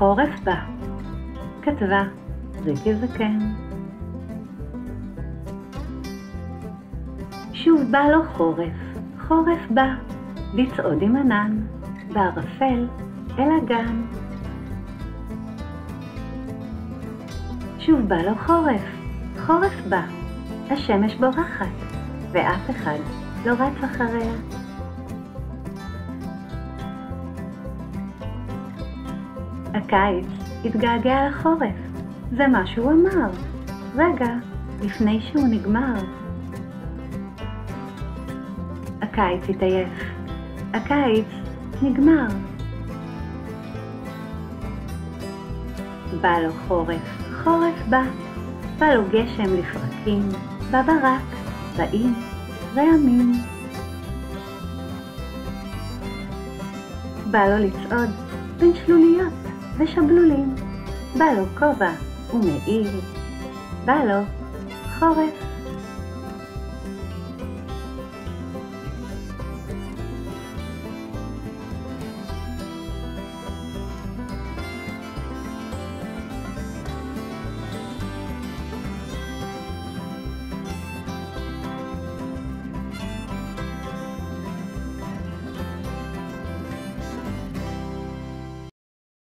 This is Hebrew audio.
חורף בא, כתבה ריקי זקן. שוב בא לו חורף, חורף בא, לצעוד עם ענן, בערפל אל הגן. שוב בא לו חורף, חורף בא, השמש בורחת, ואף אחד לא רץ אחריה. הקיץ התגעגע לחורף, זה מה שהוא אמר, רגע לפני שהוא נגמר. הקיץ התעייף, הקיץ נגמר. בא לו חורף, חורף בא, בא לו גשם לפרקים, בא ברק, באים רעמים. בא לו לצעוד בין שלוליות ושבלולים, בא לו כובע ומעיל, בא לו חורף